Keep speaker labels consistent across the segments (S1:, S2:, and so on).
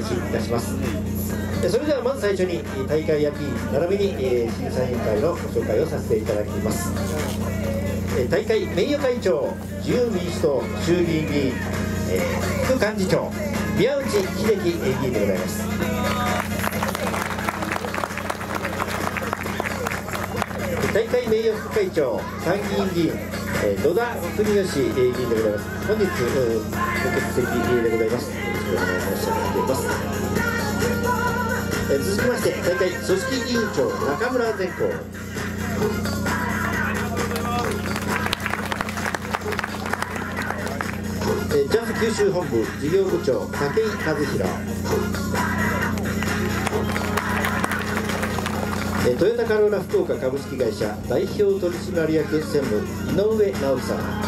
S1: 開始いたします。それではまず最初に大会役員並びに審査委員会のご紹介をさせていただきます。大会名誉会長自由民主党衆議院議員副幹事長宮内秀樹議員でございます。大会名誉副会長参議院議員野田国義議員でございます。本日ご欠席でございます。お願い申し上げています。え続きまして大会組織委員長中村善光。え JAF 九州本部事業部長武井和弘。トヨタカローラ福岡株式会社代表取締役専務井上直さん。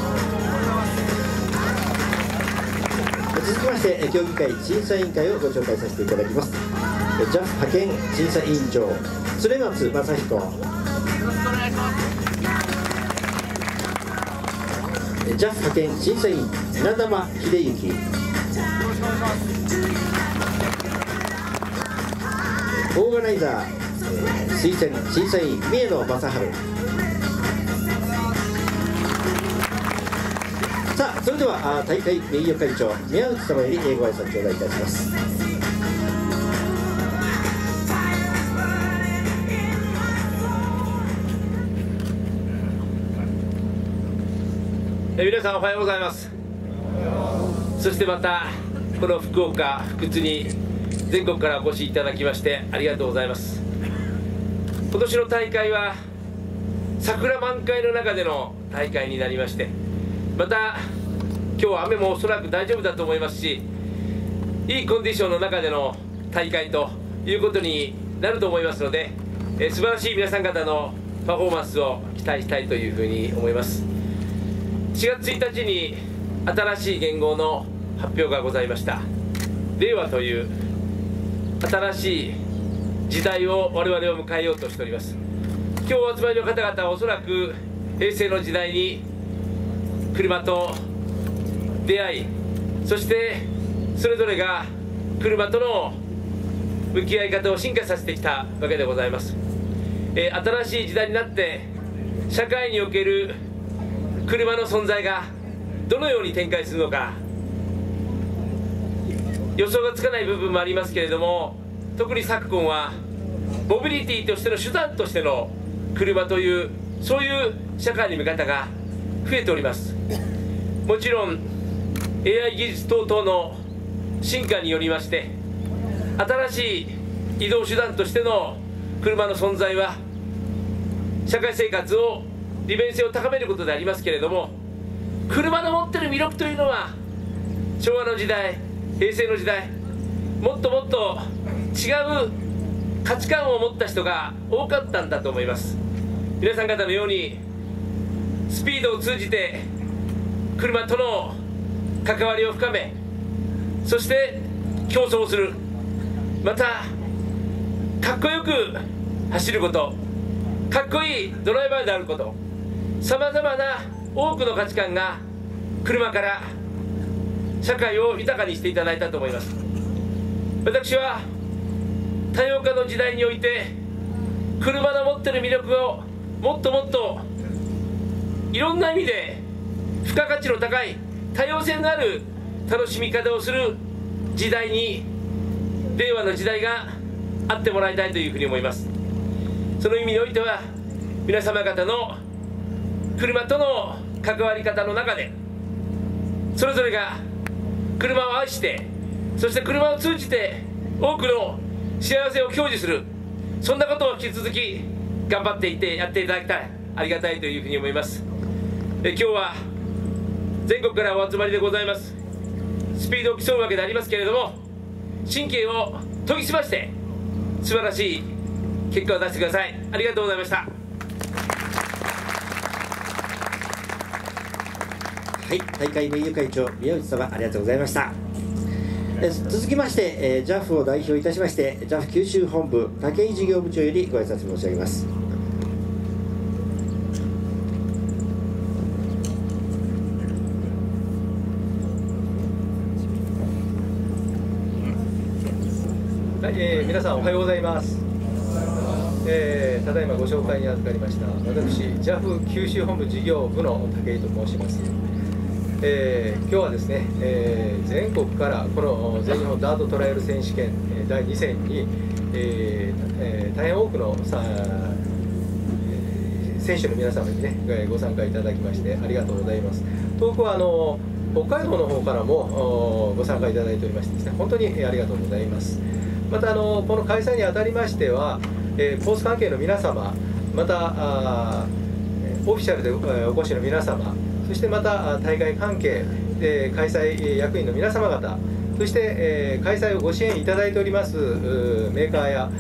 S1: 続きまして協議会審査委員会をご紹介させていただきます。JAF 派遣審査委員長鶴松正彦。JAF 派遣審査委員稲玉秀幸。オーガナイザー推薦審査員三重野正治それでは大会名誉会長宮内様よりご挨拶頂戴いたします。
S2: え皆さんおはようございます。そしてまたこの福岡福津に全国からお越しいただきましてありがとうございます。今年の大会は桜満開の中での大会になりましてまた日は雨もおそらく大丈夫だと思いますしいいコンディションの中での大会ということになると思いますので、え素晴らしい皆さん方のパフォーマンスを期待したいというふうに思います。4月1日に新しい元号の発表がございました。令和という新しい時代を我々を迎えようとしております。今日お集まりの方々はおそらく平成の時代に車と出会いそしてそれぞれが車との向き合い方を進化させてきたわけでございます、えー、新しい時代になって社会における車の存在がどのように展開するのか予想がつかない部分もありますけれども特に昨今はモビリティとしての手段としての車というそういう社会の見方が増えております。もちろん AI 技術等々の進化によりまして新しい移動手段としての車の存在は社会生活を利便性を高めることでありますけれども車の持ってる魅力というのは昭和の時代平成の時代もっともっと違う価値観を持った人が多かったんだと思います。皆さん方のようにスピードを通じて車との関わりを深めそして競争する。またかっこよく走ること。かっこいいドライバーであること。さまざまな多くの価値観が車から社会を豊かにしていただいたと思います。私は多様化の時代において車の持ってる魅力をもっともっといろんな意味で付加価値の高い多様性のある楽しみ方をする時代に令和の時代があってもらいたいというふうに思います。その意味においては皆様方の車との関わり方の中でそれぞれが車を愛してそして車を通じて多くの幸せを享受するそんなことを引き続き頑張っていってやっていただきたい。ありがたいというふうに思います。え今日は全国からお集まりでございます。スピードを競うわけでありますけれども神経を研ぎ澄まして素晴らしい結果を出してください。ありがとうございました。
S1: はい大会名誉会長宮内様ありがとうございました。え続きまして、えー、JAF を代表いたしまして JAF 九州本部武井事業部長よりご挨拶申し上げます。
S3: い、えー、皆さんおはようございます。えー、ただいまご紹介に預かりました私 JAF 九州本部事業部の武井と申します。えー、今日はですね、えー、全国からこの全日本ダートトライアル選手権第2戦に、ええー、大変多くのさ選手の皆様にねご参加いただきましてありがとうございます。遠くはあの北海道の方からもご参加いただいておりましてね本当にありがとうございますまたあのこの開催にあたりましては、えー、コース関係の皆様またあオフィシャルでお越しの皆様そしてまた大会関係で開催役員の皆様方そして、えー、開催をご支援いただいておりますメーカーや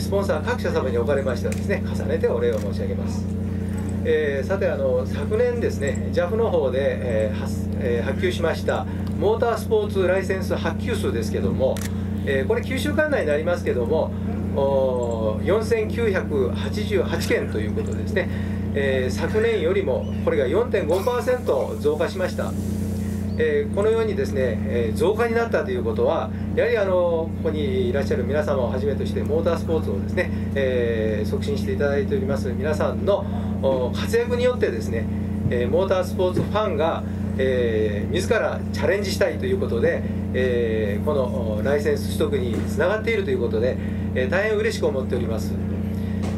S3: スポンサー各社様におかれましてはですね重ねてお礼を申し上げます。えー、さてあの昨年ですね JAF の方で、えー発えー、発給しましたモータースポーツライセンス発給数ですけども、えー、これ9週間内になりますけども4988件ということですね、えー、昨年よりもこれが4.5%増加しました。えー、このようにですね、え、増加になったということはやはりあのここにいらっしゃる皆様をはじめとしてモータースポーツをですね、え、促進していただいております皆さんの活躍によってですね、えモータースポーツファンが、え、自らチャレンジしたいということで、えー、このライセンス取得につながっているということで、えー、大変嬉しく思っております、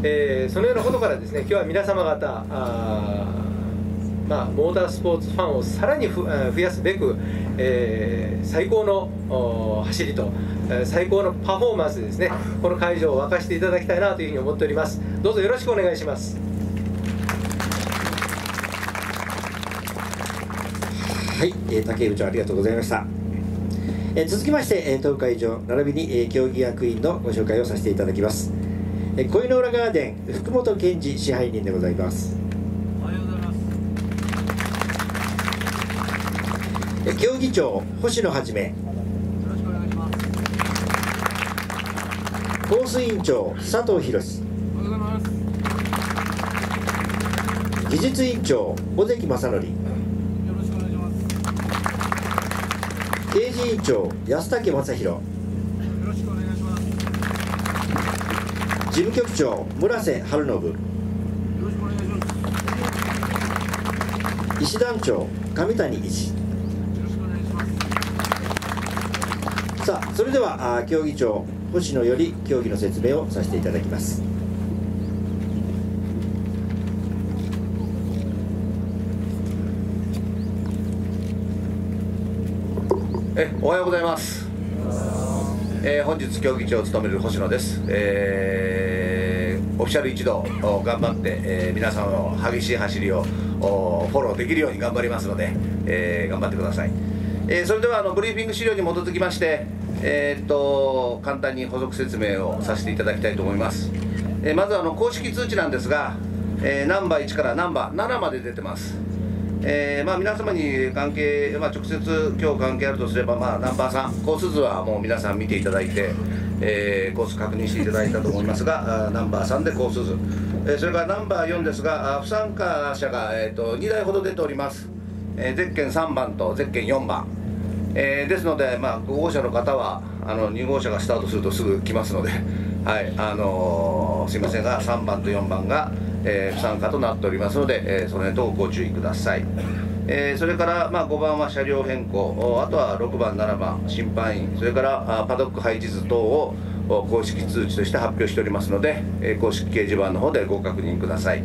S3: えー、そのようなことからですね今日は皆様方まあ、モータースポーツファンをさらに増やすべく、えー、最高の走りと、最高のパフォーマンスでですねこの会場を沸かせていただきたいなというふうに思っております。どうぞよろしくお願いします。
S1: はい、えー、竹井部長ありがとうございました。えー、続きまして、えー、東海場並びに、えー、競技役員のご紹介をさせていただきます。えー、恋の浦ガーデン福本健二支配人でございます。
S4: おはようございます。
S1: えー、競技長星野はじめ。よ
S4: ろしくお願いします。
S1: コース委員長佐藤博。おはようございます。技術委員長尾関正則。刑事委員長安武正弘よ
S4: ろしくお願いします
S1: 事務局長村瀬春信。よろし
S4: くお願いします
S1: 石団長上谷一さあそれではあ協議長星野より協議の説明をさせていただきます。
S5: えおはようございます、えー、本日競技長を務める星野です、えー、オフィシャル一同頑張って、えー、皆さんの激しい走りをフォローできるように頑張りますので、え、頑張ってください、え、それではあのブリーフィング資料に基づきましてえ、っと簡単に補足説明をさせていただきたいと思います、え、まずあの公式通知なんですが、えー、ナンバー1からナンバー7まで出てます。えーまあ、皆様に関係、まあ、直接今日関係あるとすれば、まあ、ナンバー3コース図はもう皆さん見ていただいて、えー、コース確認していただいたと思いますがナンバー3でコース図、えー、それからナンバー4ですが不参加者が、えーと、2台ほど出ております、えー、ゼッケン3番とゼッケン4番、えー、ですので、まあ、5号車の方はあの2号車がスタートするとすぐ来ますので、はいあの、すいませんが3番と4番がえー、不参加となっておりますので、えー、その辺とご注意ください、えー、それから、まあ、5番は車両変更あとは6番7番審判員それからパドック配置図等を公式通知として発表しておりますので、え公式掲示板の方でご確認ください、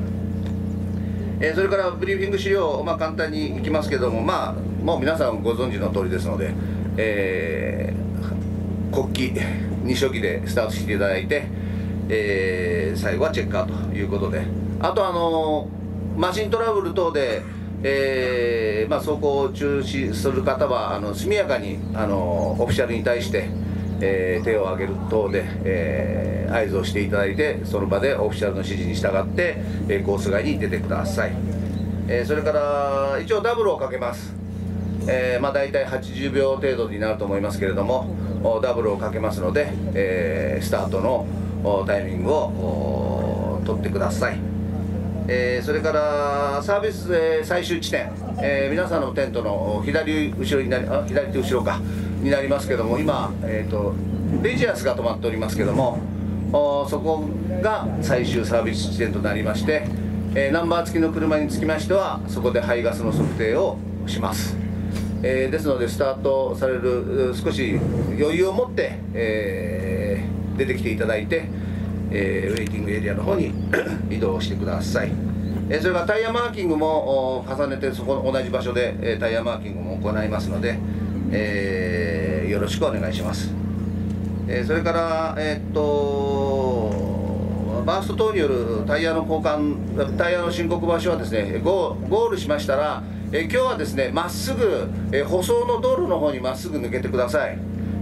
S5: えそれからブリーフィング資料、まあ、簡単にいきますけども、まあ、もう皆さんご存知の通りですので、え国旗2初期でスタートしていただいて、え、最後はチェッカーということであとあのマシントラブル等で、えーまあ、走行を中止する方はあの速やかにあのオフィシャルに対して、えー、手を挙げる等で、えー、合図をしていただいてその場でオフィシャルの指示に従って、えー、コース外に出てください、えー、それから一応ダブルをかけます、えーまあ、大体80秒程度になると思いますけれどもダブルをかけますので、えー、スタートのタイミングを取ってください。えー、それからサービス、えー、最終地点、えー、皆さんのテントの左後ろになりあ左と後ろかになりますけども今、えーと、レジアスが止まっておりますけどもおそこが最終サービス地点となりまして、えーナンバー付きの車につきましてはそこで排ガスの測定をします、えーですのでスタートされる少し余裕を持って、えー出てきていただいて、えーウェイティングエリアの方に 移動してください、えーそれからタイヤマーキングも重ねてそこ同じ場所で、えタイヤマーキングも行いますので、えよろしくお願いします。えそれから、えっとバースト等によるタイヤの交換タイヤの申告場所はですねゴールしましたら、え今日はですねまっすぐ、え舗装の道路の方にまっすぐ抜けてください、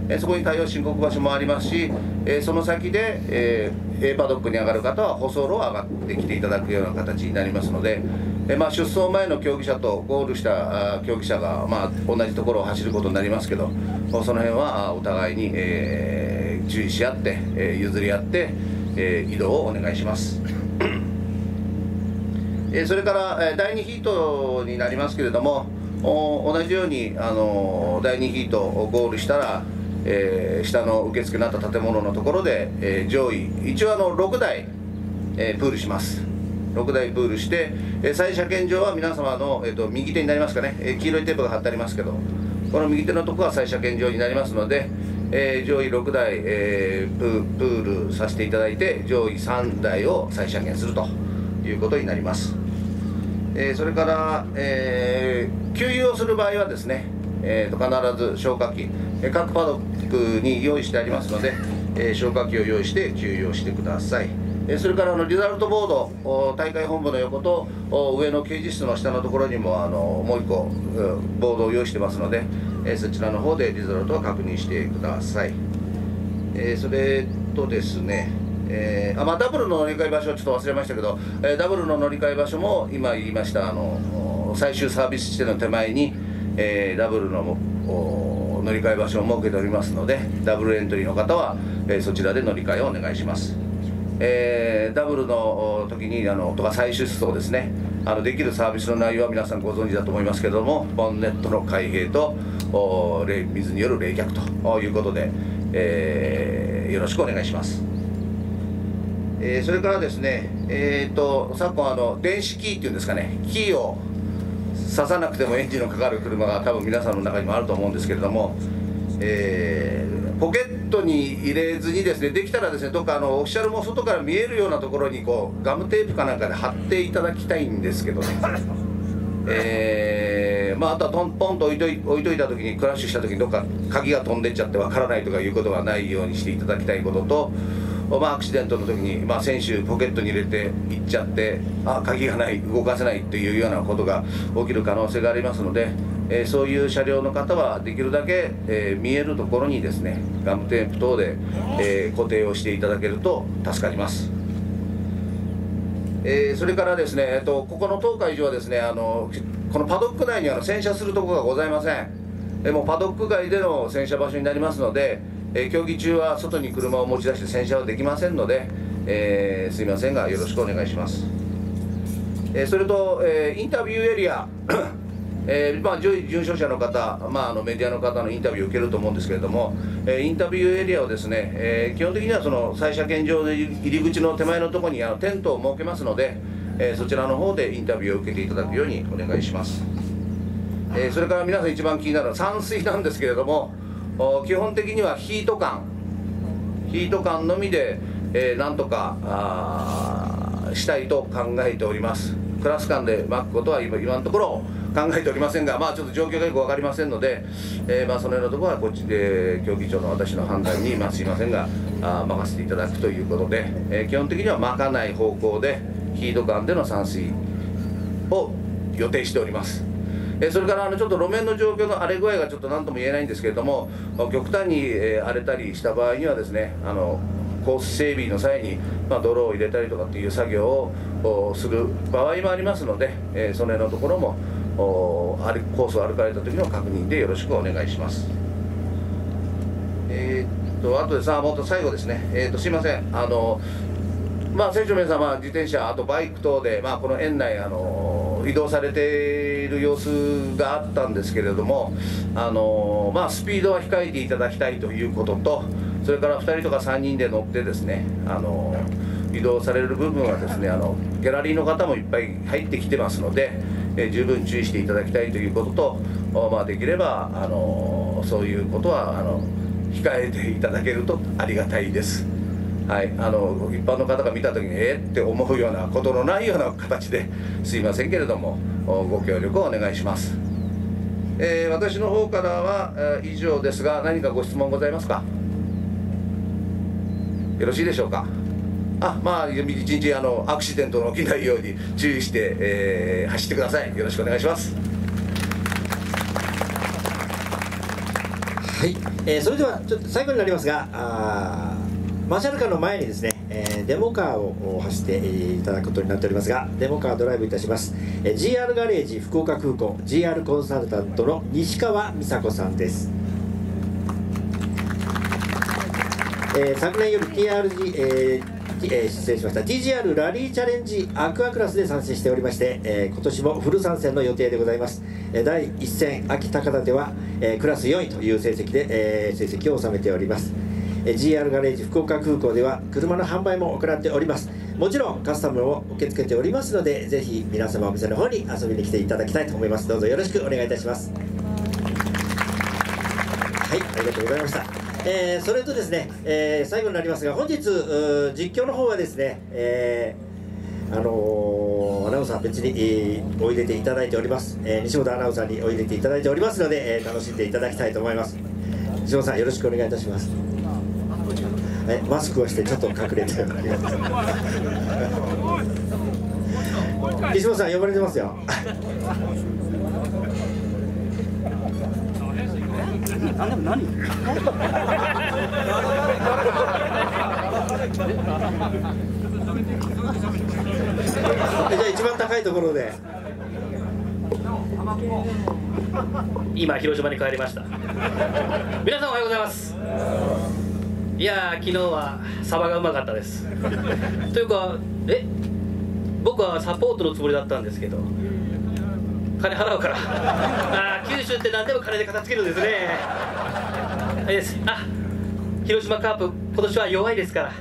S5: えーそこにタイヤ申告場所もありますし、えーその先で、えー A パドックに上がる方は舗装路を上がってきていただくような形になりますので、えーまあ、出走前の競技者とゴールしたあ競技者が、まあ、同じところを走ることになりますけどその辺はお互いに、えー注意し合って、えー譲り合って、えー移動をお願いします。えそれから、え第2ヒートになりますけれども同じように、あの第2ヒートをゴールしたら、えー下の受付になった建物のところで、えー上位一応あの6台、えープールします。6台プールして、えー再車検場は皆様の、えー、と右手になりますかね、えー黄色いテープが貼ってありますけどこの右手のとこは再車検場になりますので、えー上位6台、えープールさせていただいて上位3台を再車検するということになります、えーそれから、えー給油をする場合はですね、えーと必ず消火器各パドックに用意してありますので、えー消火器を用意して給油をしてください。えーそれからあのリザルトボード大会本部の横と上の掲示室の下のところにもあのもう一個ボードを用意してますので、えーそちらの方でリザルトを確認してください、えそれとですねえーあまあ、ダブルの乗り換え場所はちょっと忘れましたけど、えダブルの乗り換え場所も今言いましたあの最終サービス地点の手前に、えダブルのお乗り換え場所を設けておりますのでダブルエントリーの方は、えーそちらで乗り換えをお願いします、えーダブルの時にあのとか再出走ですね。あのできるサービスの内容は皆さんご存知だと思いますけれどもボンネットの開閉とお冷水による冷却ということで、えーよろしくお願いします。えーそれからですね、えー、と昨今あの、電子キーっていうんですかね、キーを刺さなくてもエンジンのかかる車が多分皆さんの中にもあると思うんですけれども、えーポケットに入れずにですね、できたらですね、どっかあのオフィシャルも外から見えるようなところにこうガムテープかなんかで貼っていただきたいんですけどね。えーまあ、あとはトンポンと置いとい置いといた時にクラッシュした時にどっか鍵が飛んでっちゃってわからないとかいうことがないようにしていただきたいことと、まあ、アクシデントの時に、まあ、選手ポケットに入れて行っちゃってあ鍵がない動かせないというようなことが起きる可能性がありますので、えーそういう車両の方はできるだけ、えー見えるところにですねガムテープ等で、えー固定をしていただけると助かります。えーそれからですね、えっと、ここの当会場はですねあのこのパドック内にはあの洗車するところがございませんでもパドック外での洗車場所になりますので、え競技中は外に車を持ち出して洗車はできませんので、えーすいませんがよろしくお願いします、えそれと、えインタビューエリア えーまあ、上位重症者の方、まあ、あのメディアの方のインタビューを受けると思うんですけれども、えーインタビューエリアをですね、えー基本的にはその再車検場の入り口の手前のところにあのテントを設けますので、えーそちらの方でインタビューを受けていただくようにお願いします、えーそれから皆さん一番気になるのは散水なんですけれども基本的にはヒート感。ヒート感のみで、えーなんとかしたいと考えております。クラス間で巻くことは今今のところ考えておりませんがまあちょっと状況がよく分かりませんので、えーまあ、そのようなところはこっちで競技長の私の判断に、まあ、すいませんがあ任せていただくということで、えー基本的には巻かない方向でヒート間での散水を予定しております。えーそれからあのちょっと路面の状況の荒れ具合がちょっと何とも言えないんですけれどもまあ極端にえー荒れたりした場合にはですねあのコース整備の際に、まあ、泥を入れたりとかっていう作業をおする場合もありますので、えーその辺のところもお歩コースを歩かれた時の確認でよろしくお願いします。えーっとあとでさもっと最後ですね、えーっとすいません。あのまあ、選手の皆様自転車、あとバイク等で、まあ、この園内あの、移動されている様子があったんですけれども、あのまあ、スピードは控えていただきたいということと、それから2人とか3人で乗ってですねあの移動される部分はですねあのギャラリーの方もいっぱい入ってきてますので、え十分注意していただきたいということと、まあ、できればあのそういうことはあの控えていただけるとありがたいです。はい、あの一般の方が見た時にえーって思うようなことのないような形で すいませんけれどもおご協力をお願いします、えー私の方からは、えー以上ですが何かご質問ございますか？よろしいでしょうか？あまあ一日あのアクシデントの起きないように注意して、えー走ってください。よろしくお願いします。
S1: はい、えーそれではちょっと最後になりますがあーマーシャルカーの前にですね、えーデモカーを走っていただくことになっておりますがデモカードライブいたします、えー GR ガレージ福岡空港 GR コンサルタントの西川美佐子さんです。えー昨年より TRG、えーえー失礼しました。TGR ラリーチャレンジアクアクラスで参戦しておりまして、えー今年もフル参戦の予定でございます、えー第1戦秋高田では、えークラス4位という成績で、えー成績を収めております。GR ガレージ福岡空港では車の販売も行っておりますもちろんカスタムも受け付けておりますのでぜひ皆様お店の方に遊びに来ていただきたいと思いますどうぞよろしくお願いいたしますはい、ありがとうございました。えーそれとですね、えー最後になりますが、本日、実況の方はですね、えーあのーアナウンサー別に、えーお入れていただいております、えー西本アナウンサーにお入れていただいておりますので、えー楽しんでいただきたいと思います。西本さん、よろしくお願いいたします。はい、マスクをしてちょっと隠れてありがとうございます。西本さん、呼ばれてますよ。じゃあ一番高いところで。
S6: 今広島に帰りました皆さんおはようございますいやー昨日はサバがうまかったです。というかえ？僕はサポートのつもりだったんですけど。金払うから。あー九州って何でも金で片付けるんですね。あれです。あ広島カープ今年は弱いですから。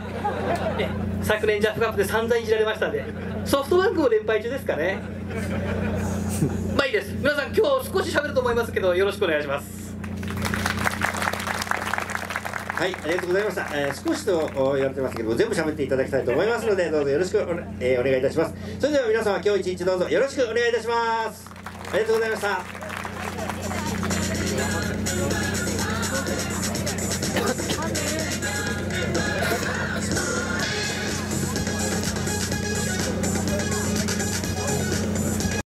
S6: え昨年ジャップカップで散々いじられましたんで。ソフトバンクも連敗中ですかね。まあいいです。皆さん今日少し喋ると思いますけどよろしくお願いします
S1: はい、ありがとうございました。えー少しとお言われてますけども、全部喋っていただきたいと思いますので、どうぞよろしくお,、えーお願いいたします。それでは皆様、今日一日どうぞよろしくお願いいたします。ありがとうございました。